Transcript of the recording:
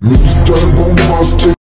Mr. Bombastic